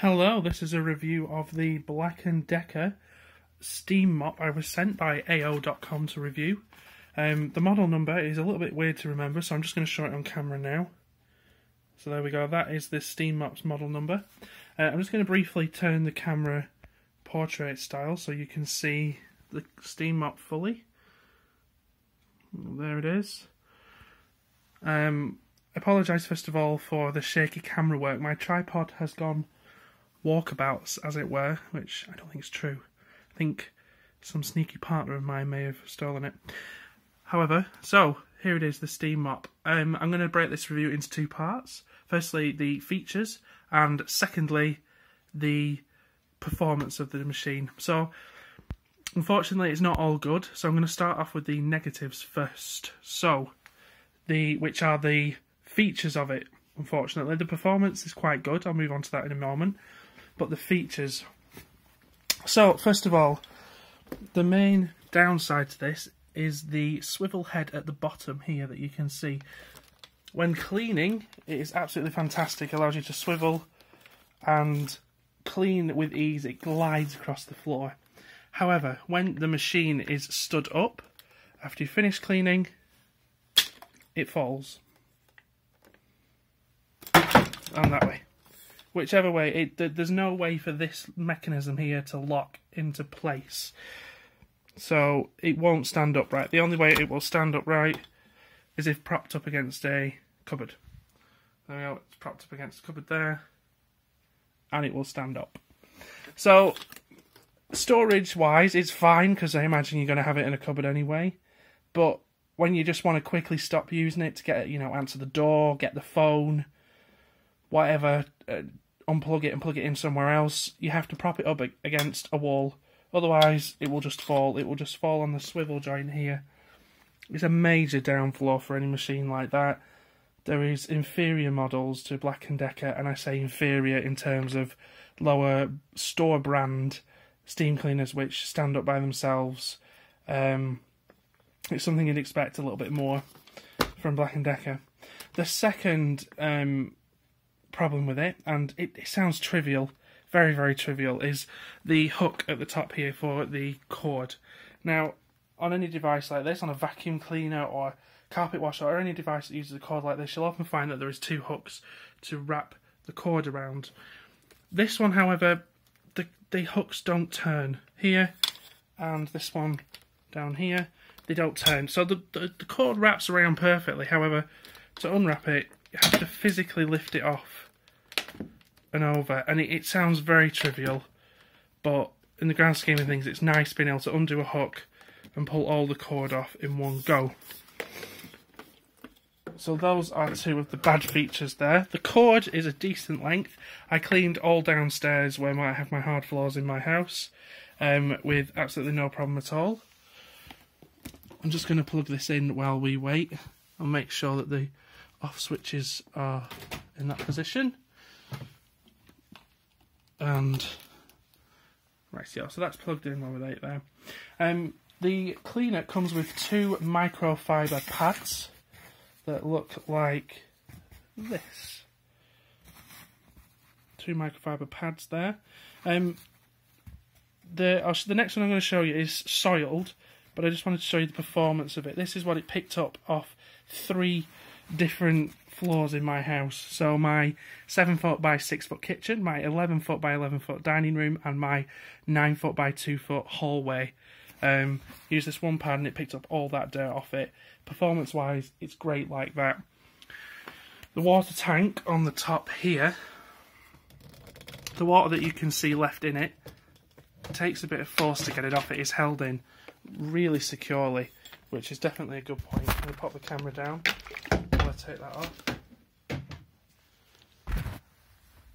Hello, this is a review of the Black & Decker steam mop I was sent by AO.com to review. Um, the model number is a little bit weird to remember, so I'm just going to show it on camera now. So there we go, that is the steam mop's model number. Uh, I'm just going to briefly turn the camera portrait style so you can see the steam mop fully. There it is. Um, apologise first of all for the shaky camera work. My tripod has gone walkabouts, as it were, which I don't think is true. I think some sneaky partner of mine may have stolen it. However, so here it is, the steam mop. Um, I'm going to break this review into two parts. Firstly, the features, and secondly, the performance of the machine. So, unfortunately, it's not all good. So I'm going to start off with the negatives first. So, the which are the features of it. Unfortunately, the performance is quite good. I'll move on to that in a moment but the features. So, first of all, the main downside to this is the swivel head at the bottom here that you can see. When cleaning, it is absolutely fantastic. It allows you to swivel and clean with ease. It glides across the floor. However, when the machine is stood up, after you finish cleaning, it falls. And that way whichever way, it, there's no way for this mechanism here to lock into place. So it won't stand upright. The only way it will stand upright is if propped up against a cupboard. There we go, it's propped up against a cupboard there, and it will stand up. So, storage wise, it's fine because I imagine you're going to have it in a cupboard anyway. But when you just want to quickly stop using it to get, you know, answer the door, get the phone, whatever, uh, unplug it and plug it in somewhere else. You have to prop it up against a wall. Otherwise, it will just fall. It will just fall on the swivel joint here. It's a major downfall for any machine like that. There is inferior models to Black & Decker, and I say inferior in terms of lower store brand steam cleaners which stand up by themselves. Um, it's something you'd expect a little bit more from Black & Decker. The second um, problem with it, and it, it sounds trivial, very, very trivial, is the hook at the top here for the cord. Now, on any device like this, on a vacuum cleaner or carpet washer or any device that uses a cord like this, you'll often find that there is two hooks to wrap the cord around. This one, however, the, the hooks don't turn here, and this one down here, they don't turn. So the, the, the cord wraps around perfectly, however, to unwrap it, you have to physically lift it off and over. And it, it sounds very trivial, but in the grand scheme of things, it's nice being able to undo a hook and pull all the cord off in one go. So those are two of the bad features there. The cord is a decent length. I cleaned all downstairs where I have my hard floors in my house um, with absolutely no problem at all. I'm just going to plug this in while we wait and make sure that the off switches are in that position. And right, yeah, so that's plugged in while we wait there. Um, the cleaner comes with two microfiber pads that look like this. Two microfiber pads there. Um, the the next one I'm going to show you is soiled, but I just wanted to show you the performance of it. This is what it picked up off three different floors in my house. So my 7 foot by 6 foot kitchen, my 11 foot by 11 foot dining room, and my 9 foot by 2 foot hallway. Um, use this one pad and it picked up all that dirt off it. Performance wise, it's great like that. The water tank on the top here, the water that you can see left in it, takes a bit of force to get it off. It is held in really securely, which is definitely a good point. Let me pop the camera down take that off.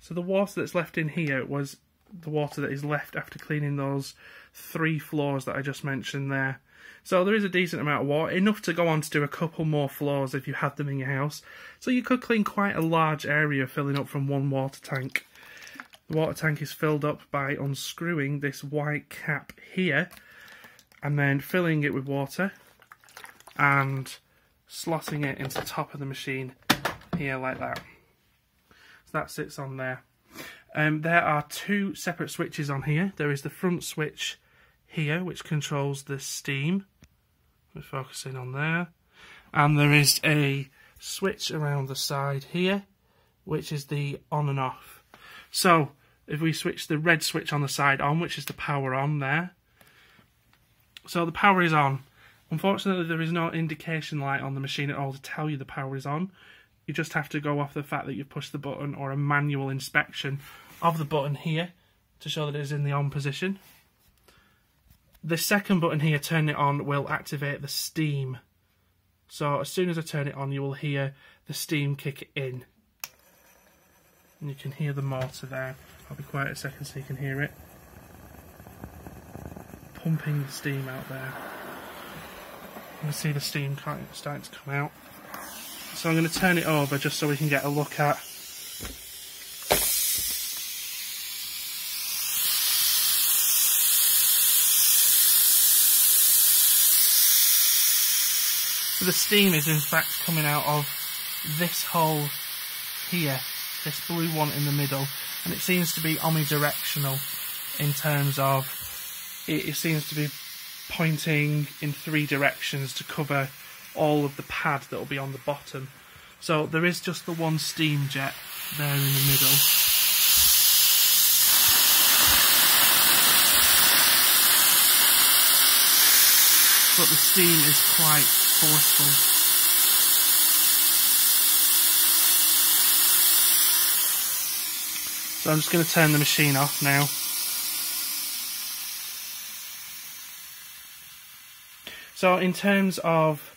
So the water that's left in here was the water that is left after cleaning those three floors that I just mentioned there. So there is a decent amount of water, enough to go on to do a couple more floors if you had them in your house. So you could clean quite a large area filling up from one water tank. The water tank is filled up by unscrewing this white cap here and then filling it with water and slotting it into the top of the machine here like that. That sits on there. Um, there are two separate switches on here. There is the front switch here, which controls the steam. We're focusing on there. And there is a switch around the side here, which is the on and off. So, if we switch the red switch on the side on, which is the power on there. So the power is on. Unfortunately, there is no indication light on the machine at all to tell you the power is on. You just have to go off the fact that you've pushed the button or a manual inspection of the button here to show that it is in the on position. The second button here, turn it on, will activate the steam. So as soon as I turn it on, you will hear the steam kick in. And you can hear the motor there. I'll be quiet a second so you can hear it. Pumping the steam out there. You can see the steam starting to come out. So I'm going to turn it over just so we can get a look at So the steam is in fact coming out of this hole here, this blue one in the middle, and it seems to be omnidirectional in terms of it, it seems to be pointing in three directions to cover all of the pad that will be on the bottom. So there is just the one steam jet there in the middle. But the steam is quite forceful. So I'm just going to turn the machine off now. So in terms of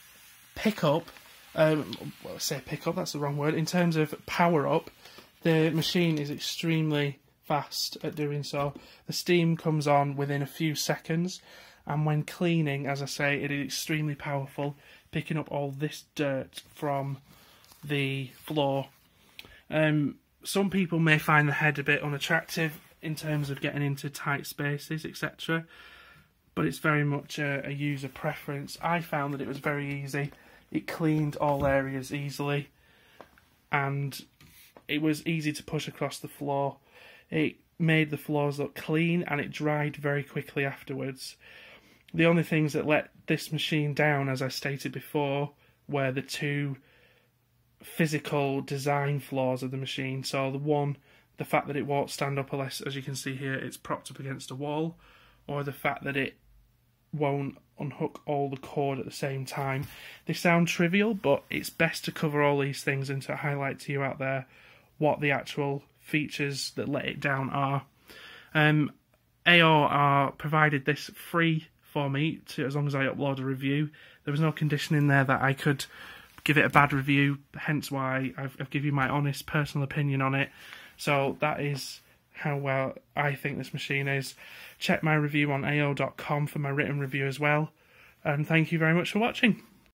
pickup, um, well, say pickup, that's the wrong word. In terms of power up, the machine is extremely fast at doing so. The steam comes on within a few seconds, and when cleaning, as I say, it is extremely powerful picking up all this dirt from the floor. Um, some people may find the head a bit unattractive in terms of getting into tight spaces, etc. But it's very much a, a user preference. I found that it was very easy. It cleaned all areas easily, and it was easy to push across the floor. It made the floors look clean and it dried very quickly afterwards. The only things that let this machine down, as I stated before, were the two physical design flaws of the machine. So the one, the fact that it won't stand up unless, as you can see here, it's propped up against a wall, or the fact that it won't unhook all the cord at the same time. They sound trivial, but it's best to cover all these things and to highlight to you out there what the actual features that let it down are. Um, AO provided this free for me to as long as I upload a review. There was no condition in there that I could give it a bad review, hence why I've, I've given you my honest personal opinion on it. So that is how well I think this machine is. Check my review on AO.com for my written review as well. And thank you very much for watching.